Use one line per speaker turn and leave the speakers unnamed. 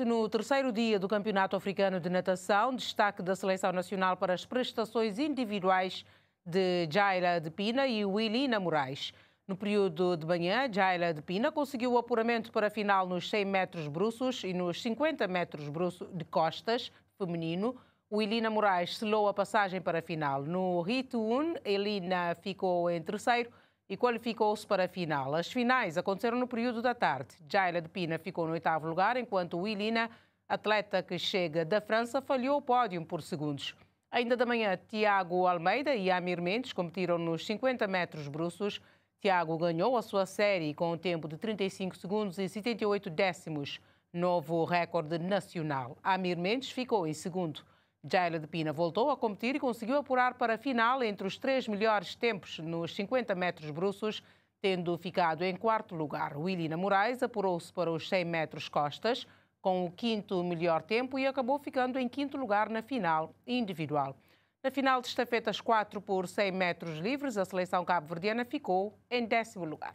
No terceiro dia do Campeonato Africano de Natação, destaque da Seleção Nacional para as prestações individuais de Jaila de Pina e Willina Moraes. No período de manhã, Jaila de Pina conseguiu o apuramento para a final nos 100 metros bruços e nos 50 metros bruços de costas feminino. Willina Moraes selou a passagem para a final. No Rito 1, Elina ficou em terceiro e qualificou-se para a final. As finais aconteceram no período da tarde. Jaila de Pina ficou no oitavo lugar, enquanto Willina, atleta que chega da França, falhou o pódio por segundos. Ainda da manhã, Tiago Almeida e Amir Mendes competiram nos 50 metros bruços. Tiago ganhou a sua série com um tempo de 35 segundos e 78 décimos, novo recorde nacional. Amir Mendes ficou em segundo. Jaila de Pina voltou a competir e conseguiu apurar para a final entre os três melhores tempos nos 50 metros bruços, tendo ficado em quarto lugar. Willina Moraes apurou-se para os 100 metros costas, com o quinto melhor tempo e acabou ficando em quinto lugar na final individual. Na final de estafetas 4 por 100 metros livres, a seleção cabo-verdiana ficou em décimo lugar.